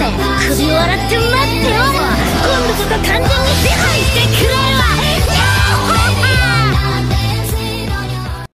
首を洗って待って。